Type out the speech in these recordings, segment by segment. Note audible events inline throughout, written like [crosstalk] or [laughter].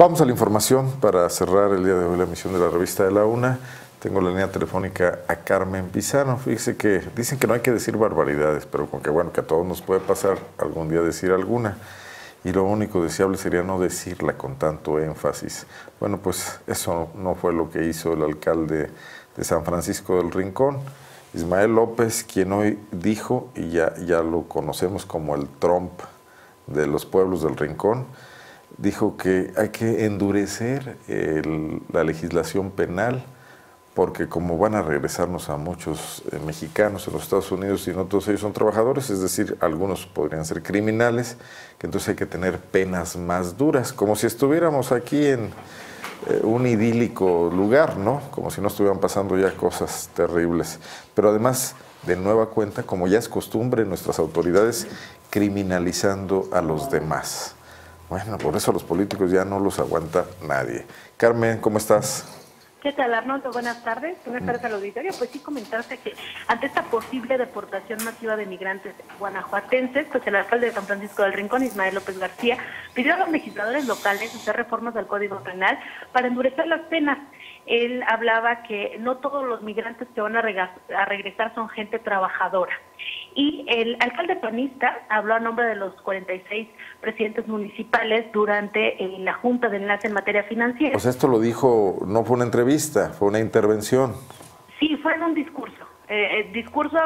Vamos a la información para cerrar el día de hoy la emisión de la revista de la UNA. Tengo la línea telefónica a Carmen Pizano. Fíjese que dicen que no hay que decir barbaridades, pero con que bueno, que a todos nos puede pasar algún día decir alguna. Y lo único deseable sería no decirla con tanto énfasis. Bueno, pues eso no fue lo que hizo el alcalde de San Francisco del Rincón, Ismael López, quien hoy dijo, y ya, ya lo conocemos como el Trump de los pueblos del Rincón, dijo que hay que endurecer la legislación penal porque como van a regresarnos a muchos eh, mexicanos en los Estados Unidos y no todos ellos son trabajadores, es decir, algunos podrían ser criminales, que entonces hay que tener penas más duras, como si estuviéramos aquí en eh, un idílico lugar, ¿no? Como si no estuvieran pasando ya cosas terribles. Pero además, de nueva cuenta, como ya es costumbre, nuestras autoridades criminalizando a los demás. Bueno, por eso los políticos ya no los aguanta nadie. Carmen, ¿cómo estás? ¿Qué tal, Arnoldo? Buenas tardes. Buenas tardes al auditorio. Pues sí, comentarte que ante esta posible deportación masiva de migrantes guanajuatenses, pues el alcalde de San Francisco del Rincón, Ismael López García, pidió a los legisladores locales hacer reformas al Código Penal para endurecer las penas. Él hablaba que no todos los migrantes que van a, a regresar son gente trabajadora y el alcalde panista habló a nombre de los 46 presidentes municipales durante eh, la Junta de Enlace en materia financiera. Pues esto lo dijo, no fue una entrevista, fue una intervención. Sí, fue en un discurso. Eh, el discurso,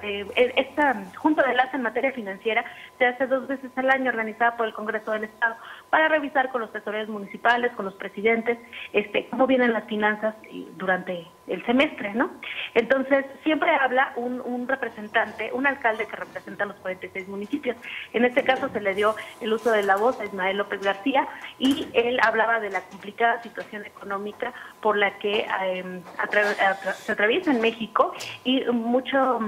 eh, esta Junta de Enlace en materia financiera se hace dos veces al año organizada por el Congreso del Estado para revisar con los tesoreros municipales, con los presidentes, este, cómo vienen las finanzas durante el semestre, ¿no? Entonces, siempre habla un, un, representante, un alcalde que representa los 46 municipios. En este caso se le dio el uso de la voz a Ismael López García y él hablaba de la complicada situación económica por la que em, se atraviesa en México y mucho,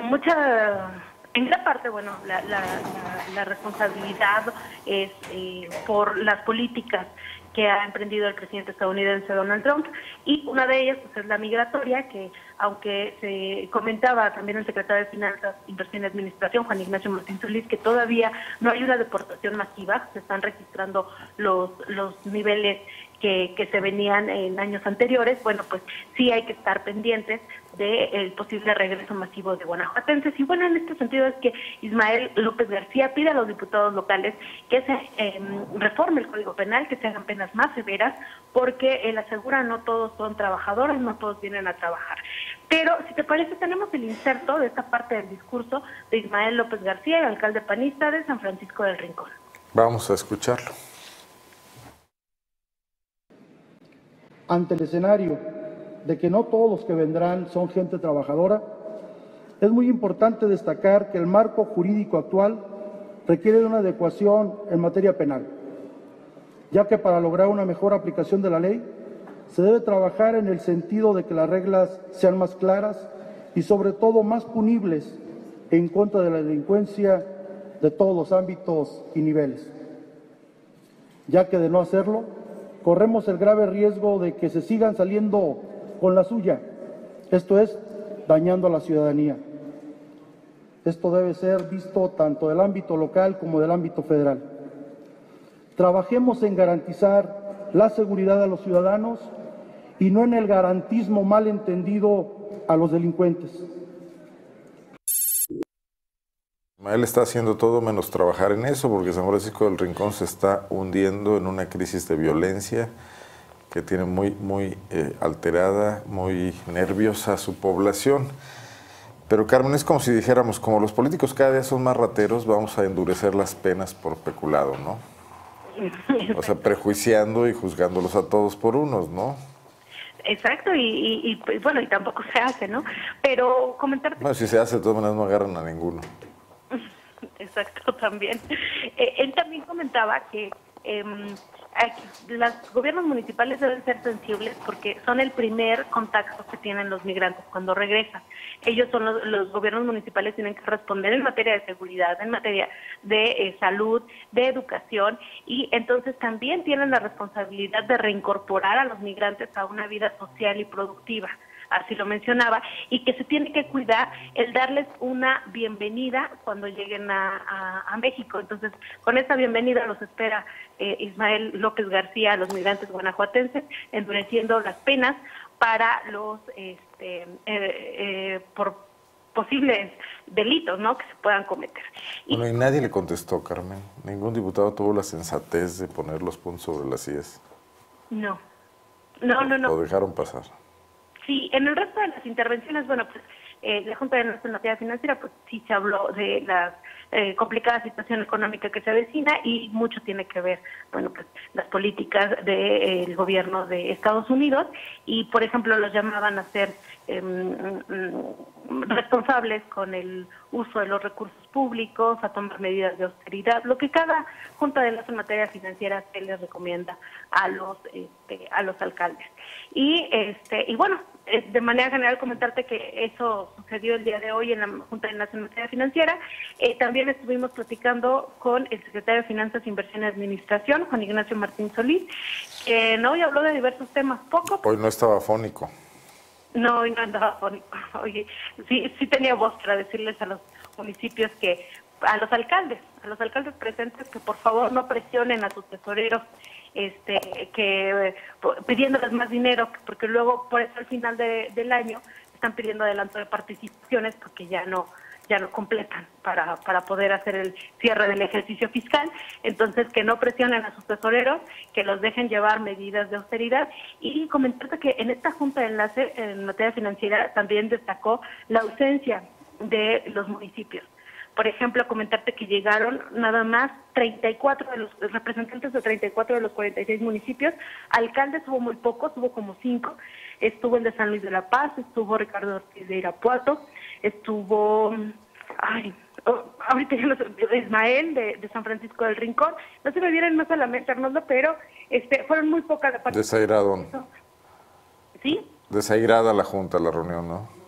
mucha en gran parte, bueno, la, la, responsabilidad es eh, por las políticas que ha emprendido el presidente estadounidense Donald Trump y una de ellas pues, es la migratoria que aunque se comentaba también el secretario de Finanzas, Inversión y Administración Juan Ignacio Martín Solís que todavía no hay una deportación masiva, se están registrando los los niveles que, se venían en años anteriores, bueno, pues sí hay que estar pendientes del posible regreso masivo de guanajuatenses. Y bueno, en este sentido es que Ismael López García pide a los diputados locales que se em, reforme el Código Penal, que se hagan penas más severas, porque él asegura no todos son trabajadores, no todos vienen a trabajar. Pero, si te parece, tenemos el inserto de esta parte del discurso de Ismael López García, el alcalde panista de San Francisco del Rincón. Vamos a escucharlo. ante el escenario de que no todos los que vendrán son gente trabajadora, es muy importante destacar que el marco jurídico actual requiere de una adecuación en materia penal, ya que para lograr una mejor aplicación de la ley se debe trabajar en el sentido de que las reglas sean más claras y sobre todo más punibles en contra de la delincuencia de todos los ámbitos y niveles, ya que de no hacerlo corremos el grave riesgo de que se sigan saliendo con la suya, esto es, dañando a la ciudadanía. Esto debe ser visto tanto del ámbito local como del ámbito federal. Trabajemos en garantizar la seguridad a los ciudadanos y no en el garantismo mal entendido a los delincuentes. Él está haciendo todo menos trabajar en eso porque San Francisco del Rincón se está hundiendo en una crisis de violencia que tiene muy, muy eh, alterada, muy nerviosa su población. Pero Carmen, es como si dijéramos, como los políticos cada día son más rateros, vamos a endurecer las penas por peculado, ¿no? O sea, prejuiciando y juzgándolos a todos por unos, ¿no? Exacto, y, y, bueno, y tampoco se hace, ¿no? Pero comentar... Bueno, si se hace, de todas maneras no agarran a ninguno. [laughs] Exacto, también. Eh, él también comentaba que em, los gobiernos municipales deben ser sensibles porque son el primer contacto que tienen los migrantes cuando regresan. Ellos son los, gobiernos municipales tienen que responder en materia de seguridad, en materia de eh, salud, de educación y entonces también tienen la responsabilidad de reincorporar a los migrantes a una vida social y productiva así lo mencionaba, y que se tiene que cuidar el darles una bienvenida cuando lleguen a, México. Entonces, con esta bienvenida los espera eh, Ismael López García a los migrantes guanajuatenses, endureciendo las penas para los este, eh, eh, por posibles delitos ¿no? que se puedan cometer. Bueno, y nadie le contestó, Carmen. Ningún diputado tuvo la sensatez de poner los puntos sobre las IES. No, no, no, no. Lo dejaron pasar. Sí, en el resto de las intervenciones, bueno, pues eh, la Junta de Nacionalidad Financiera, pues sí se habló de la eh, complicada situación económica que se avecina y mucho tiene que ver, bueno, pues las políticas del gobierno de Estados Unidos y, por ejemplo, los llamaban a ser em, mm, responsables con el uso de los recursos públicos, a tomar medidas de austeridad, lo que cada Junta de las Materia Financiera se les recomienda a los este, a los alcaldes. Y este y bueno, eh, de manera general comentarte que eso sucedió el día de hoy en la Junta de Nacional Financiera. Eh, también estuvimos platicando con el secretario de Finanzas, Inversión y Administración, Juan Ignacio Martín Solís, que hoy habló de diversos temas. Poco. Hoy no estaba fónico. No, hoy no andaba fónico. [laughs] Oye, sí, sí tenía voz para decirles a los municipios que, a los alcaldes, a los alcaldes presentes que por favor no presionen a sus tesoreros este, que pidiéndoles más dinero, porque luego por eso al final del año están pidiendo adelanto de participaciones porque ya no ya no completan para, para poder hacer el cierre del ejercicio fiscal. Entonces, que no presionen a sus tesoreros, que los dejen llevar medidas de austeridad. Y comentarte que en esta Junta de Enlace en materia financiera también destacó la ausencia de los municipios. Por ejemplo, comentarte que llegaron nada más 34 de los representantes de 34 de los 46 municipios, alcaldes hubo muy pocos, hubo como cinco, estuvo el de San Luis de la Paz, estuvo Ricardo Ortiz de Irapuato, estuvo, ay, oh, ahorita ya no Ismael de, San Francisco del Rincón, no se me vienen más a la mente, Arnoldo, pero este, fueron muy pocas la parte. Desairado. ¿Sí? Desairada la Junta, la reunión, ¿no?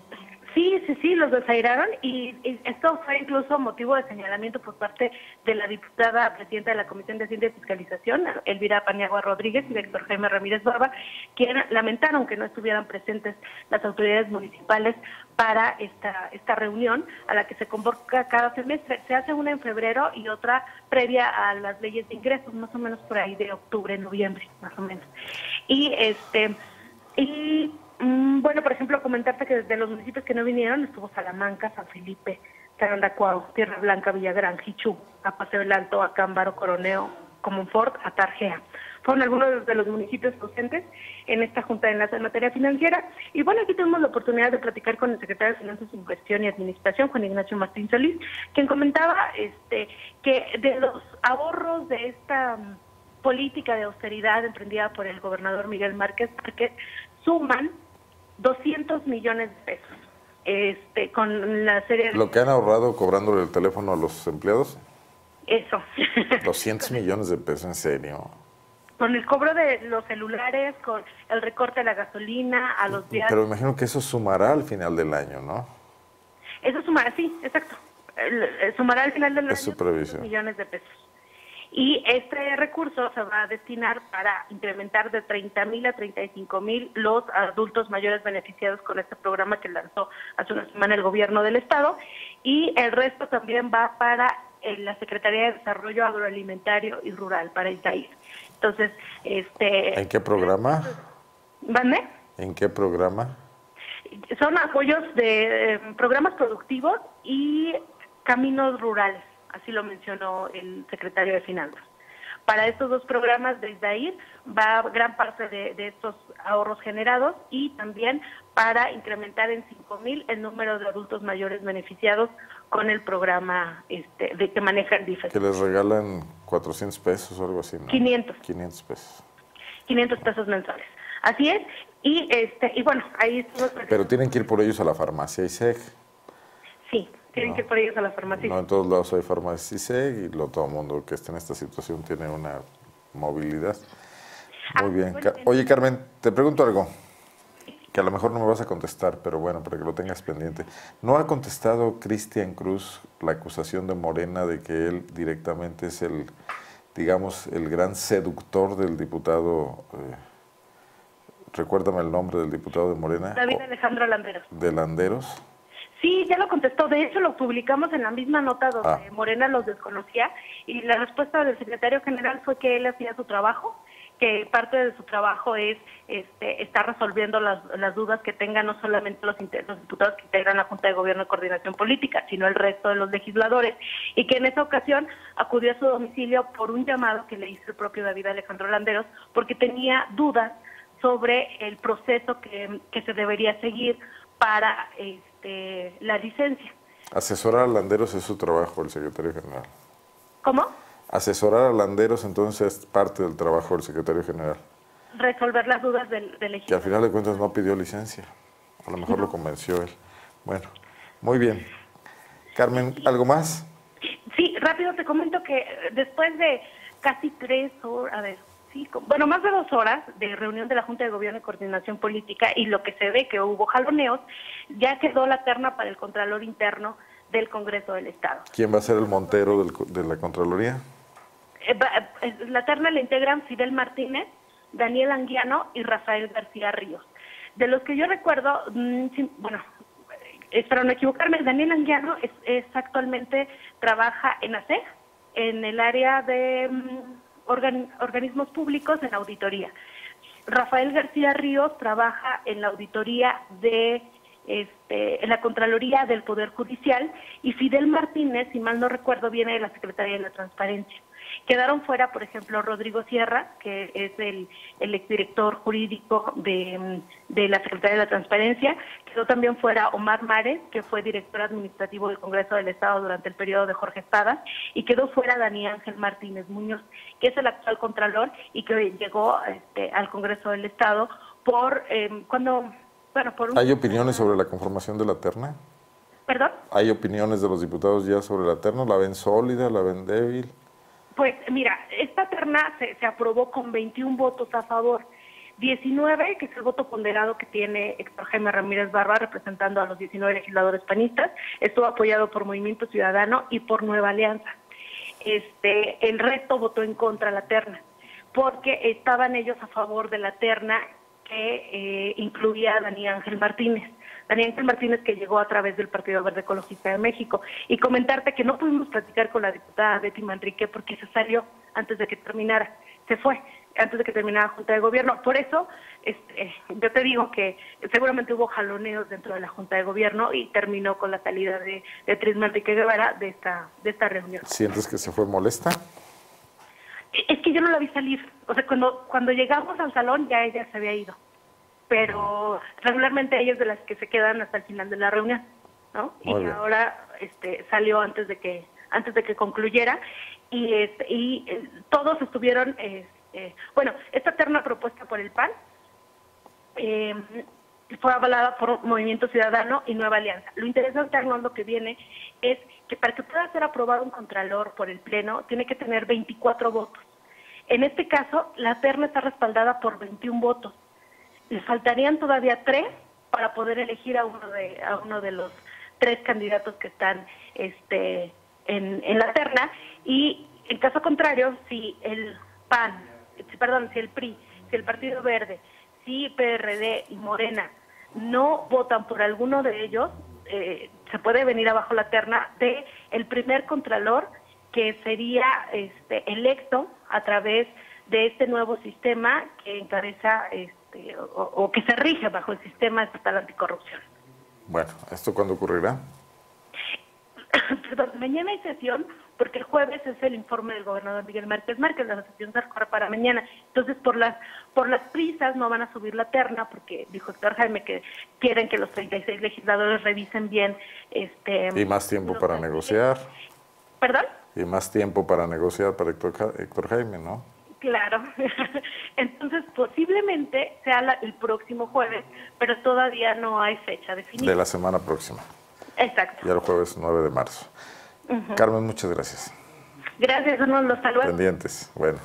Sí, sí, los desairaron y, esto fue incluso motivo de señalamiento por parte de la diputada presidenta de la Comisión de Hacienda y Fiscalización, Elvira Paniagua Rodríguez y Víctor Jaime Ramírez Barba, quien lamentaron que no estuvieran presentes las autoridades municipales para esta, esta reunión a la que se convoca cada semestre. Se hace una en febrero y otra previa a las leyes de ingresos, más o menos por ahí de octubre, noviembre, más o menos. Y este y bueno, por ejemplo, comentarte que desde los municipios que no vinieron estuvo Salamanca, San Felipe, Tarandacuao, Tierra Blanca, Villagrán, Jichú, a Paseo del Alto, Acámbaro, Coroneo, Comonfort, Atarjea. Fueron algunos de los municipios ausentes en esta Junta de Enlace en materia financiera. Y bueno, aquí tenemos la oportunidad de platicar con el secretario de Finanzas, Inversión y Administración, Juan Ignacio Martín Solís, quien comentaba este, que de los ahorros de esta mm, política de austeridad emprendida por el gobernador Miguel Márquez, porque suman 200 millones de pesos. Este, con la serie ¿Lo que han ahorrado cobrándole el teléfono a los empleados? Eso. [laughs] 200 millones de pesos, en serio. Con el cobro de los celulares, con el recorte de la gasolina, a los días. Pero imagino que eso sumará al final del año, ¿no? Eso sumará, sí, exacto. sumará al final del año millones de pesos. Y este recurso se va a destinar para incrementar de 30 mil a 35 mil los adultos mayores beneficiados con este programa que lanzó hace una semana el gobierno del Estado. Y el resto también va para eh, la Secretaría de Desarrollo Agroalimentario y Rural, para Isaías. Entonces, este... ¿En qué programa? ¿Vale? ¿En qué programa? Son apoyos de eh, programas productivos y caminos rurales así lo mencionó el secretario de Finanzas. Para estos dos programas desde ahí va gran parte de, estos ahorros generados y también para incrementar en 5 mil el número de adultos mayores beneficiados con el programa este, de que maneja el DIFES. Que les regalan 400 pesos o algo así, ¿no? 500. 500 pesos. 500 pesos mensuales. Así es. Y, este, y bueno, ahí Pero tienen que ir por ellos a la farmacia ISEG. Sí, tienen que ir por ellos a la farmacia. No, en todos lados hay farmacias y lo, todo el mundo que esté en esta situación tiene una movilidad. Muy ah, bien. Oye, Carmen, te pregunto algo que a lo mejor no me vas a contestar, pero bueno, para que lo tengas pendiente. ¿No ha contestado Cristian Cruz la acusación de Morena de que él directamente es el, digamos, el gran seductor del diputado, eh, recuérdame el nombre del diputado de Morena? David Alejandro Landeros. De Landeros. Sí, ya lo contestó. De hecho, lo publicamos en la misma nota donde Ah. Morena los desconocía y la respuesta del secretario general fue que él hacía su trabajo, que parte de su trabajo es este, estar resolviendo las, las dudas que tengan no solamente los, los diputados que integran la Junta de Gobierno de Coordinación Política, sino el resto de los legisladores, y que en esa ocasión acudió a su domicilio por un llamado que le hizo el propio David Alejandro Landeros, porque tenía dudas sobre el proceso que, que se debería seguir para este, la licencia. Asesorar a Landeros es su trabajo, el secretario general. ¿Cómo? Asesorar a Landeros entonces es parte del trabajo del secretario general, Resolver las dudas del, del que al final de cuentas no pidió licencia. A lo mejor lo convenció él. Bueno, muy bien. Carmen, ¿algo más? Sí, rápido te comento que después de casi tres horas, a ver, sí, bueno, más de dos horas de reunión de la Junta de Gobierno y Coordinación Política y lo que se ve que hubo jaloneos, ya quedó la terna para el Contralor Interno del Congreso del Estado. ¿Quién va a ser el Montero del de la Contraloría? Eh, eh, La terna la integran Fidel Martínez, Daniel Anguiano y Rafael García Ríos. De los que yo recuerdo, mm, bueno, eh, espero no equivocarme, Daniel Anguiano es, es actualmente trabaja en ASEG, en el área de mm, organ- organismos públicos en auditoría. Rafael García Ríos trabaja en la auditoría de este, en la Contraloría del Poder Judicial y Fidel Martínez, si mal no recuerdo, viene de la Secretaría de la Transparencia. Quedaron fuera, por ejemplo, Rodrigo Sierra, que es el, el exdirector jurídico de, de la Secretaría de la Transparencia. Quedó también fuera Omar Mares, que fue director administrativo del Congreso del Estado durante el periodo de Jorge Espada. Y quedó fuera Daniel Ángel Martínez Muñoz, que es el actual Contralor y que llegó este, al Congreso del Estado por, eh, cuando, bueno, por un... ¿Hay opiniones sobre la conformación de la terna? ¿Perdón? ¿Hay opiniones de los diputados ya sobre la terna? ¿La ven sólida? ¿La ven débil? Pues mira, esta terna se, se aprobó con 21 votos a favor, 19, que es el voto ponderado que tiene Héctor Jaime Ramírez Barba representando a los 19 legisladores panistas, estuvo apoyado por Movimiento Ciudadano y por Nueva Alianza. Este, el resto votó en contra la terna, porque estaban ellos a favor de la terna que eh, incluía a Daniel Ángel Martínez. Daniel Martínez que llegó a través del Partido Verde Ecologista de México. Y comentarte que no pudimos platicar con la diputada Betty Manrique porque se salió antes de que terminara. Se fue antes de que terminara la Junta de Gobierno. Por eso, este, yo te digo que seguramente hubo jaloneos dentro de la Junta de Gobierno y terminó con la salida de, de Tris Manrique Guevara de esta, de esta reunión. ¿Sientes que se fue molesta? Es que yo no la vi salir. O sea, cuando, cuando llegamos al salón ya ella se había ido. Pero regularmente ella es de las que se quedan hasta el final de la reunión, ¿no? Muy y bien. ahora este, salió antes de que antes de que concluyera y este, y eh, todos estuvieron este, bueno, esta terna propuesta por el PAN eh, fue avalada por Movimiento Ciudadano y Nueva Alianza. Lo interesante, Arnoldo, que viene es que para que pueda ser aprobado un contralor por el Pleno, tiene que tener 24 votos. En este caso, la terna está respaldada por 21 votos. Le faltarían todavía tres para poder elegir a uno de, a uno de los tres candidatos que están este, en, en la terna. Y en caso contrario, si el PAN, perdón, si el PRI, si el Partido Verde, si PRD y Morena no votan por alguno de ellos, eh, se puede venir abajo la terna de el primer contralor que sería este, electo a través de este nuevo sistema que encabeza este, o, o que se rige bajo el sistema estatal anticorrupción. Bueno, ¿esto cuándo ocurrirá? [coughs] Perdón, mañana hay sesión porque el jueves es el informe del gobernador Miguel Márquez Márquez, la sesión se corre para mañana. Entonces, por las por las prisas no van a subir la terna porque dijo Héctor Jaime que quieren que los 36 legisladores revisen bien este Y más tiempo para negociar. ¿Perdón? Y más tiempo para negociar para Héctor, Héctor Jaime, ¿no? Claro. [laughs] Entonces, posiblemente sea la- el próximo jueves, pero todavía no hay fecha definida. De la semana próxima. Exacto. Ya el jueves 9 de marzo. Carmen, muchas gracias. Gracias, Arnoldo. Hasta luego. Pendientes. Bueno.